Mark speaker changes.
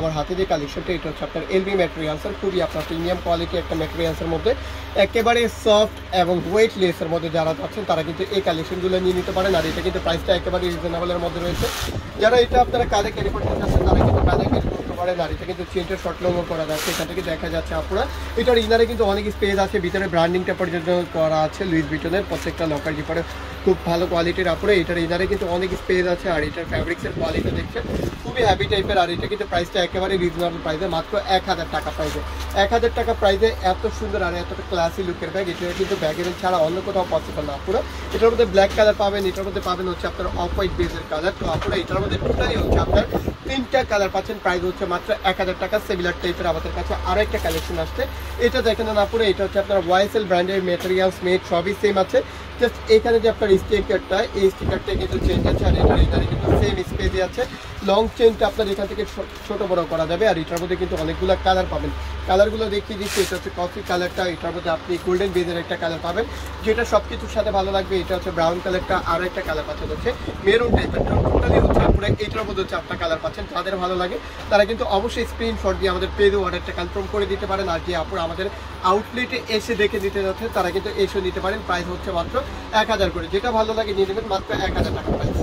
Speaker 1: আমরা হাতে যে কালেকশনটা এটা হচ্ছে আপনার প্রিমিয়াম কোয়ালিটি একটা মধ্যে। একেবারে সফট এবং মধ্যে যারা তারা কিন্তু এই নিয়ে নিতে পারেন। আর এটা কিন্তু একেবারে মধ্যে রয়েছে। যারা এটা আপনারা কালে করতে চাচ্ছেন তারা কিন্তু কালে আর এটা কিন্তু চেনটা শর্ট লঙ্গ করা যাচ্ছে, এখান থেকে দেখা যাচ্ছে আপুরা। এটার ইনারে কিন্তু অনেক স্পেস আছে, ভিতরে ব্র্যান্ডিংটা পর্যন্ত করা আছে লুইস বিটনের প্রত্যেকটা লকার জিপারে খুব ভালো কোয়ালিটির আপুরে। এটার ইনারে কিন্তু অনেক স্পেস আছে, আর এটার ফ্যাব্রিক্সের কোয়ালিটি দেখছেন, খুবই হ্যাপি টাইপের আর এটা কিন্তু প্রাইসটা একেবারে রিজনেবল প্রাইসে মাত্র এক হাজার টাকা প্রাইসে এক হাজার টাকা প্রাইসে এত সুন্দর আর এতটা ক্লাসি লুকের ব্যাগ এটা কিন্তু ব্যাগের ছাড়া অন্য কোথাও পসিবল না পুরো এটার মধ্যে ব্ল্যাক কালার পাবেন, এটার মধ্যে পাবেন হচ্ছে আপনার অফ হোয়াইট বেজের কালার তো আপনারা এটার মধ্যে টোটালি হচ্ছে আপনার তিনটা কালার পাচ্ছেন। প্রাইস হচ্ছে মাত্র এক হাজার টাকা। সিমিলার টাইপের আমাদের কাছে আরও একটা কালেকশন আসছে। এটা দেখেন না পুরো, এটা হচ্ছে আপনার ওয়াইসেল ব্র্যান্ডের মেটেরিয়ালস মেড সবই সেম আছে। জাস্ট এখানে যে আপনার স্টিকারটা এই স্টিকারটা কিন্তু চেঞ্জ আছে আর এটার এখানে কিন্তু সেম স্পেসে আছে। লং চেনটা আপনার এখান থেকে ছোট বড় করা যাবে আর এটার মধ্যে কিন্তু অনেকগুলো কালার পাবেন। কালারগুলো দেখিয়ে দিচ্ছি, এটা হচ্ছে কফি কালারটা এটার মধ্যে আপনি গোল্ডেন বেজের একটা কালার পাবেন। যেটা সব কিছুর সাথে ভালো লাগবে, এটা হচ্ছে ব্রাউন কালারটা আরও একটা কালার পাচ্ছেন হচ্ছে মেরুন টাইপের টোটালি এইটার মধ্যে আপনার কালার পাচ্ছেন, যাদের ভালো লাগে, তারা কিন্তু অবশ্যই স্ক্রিনশট দিয়ে আমাদের পেজে অর্ডারটা কনফার্ম করে দিতে পারেন। আর যে আপনার আমাদের আউটলেটে এসে দেখে দিতে যাচ্ছে, তারা কিন্তু এসে নিতে পারেন। প্রাইস হচ্ছে মাত্র এক হাজার করে। যেটা ভালো লাগে নিয়ে নেবেন, মাত্র এক হাজার টাকা প্রাইস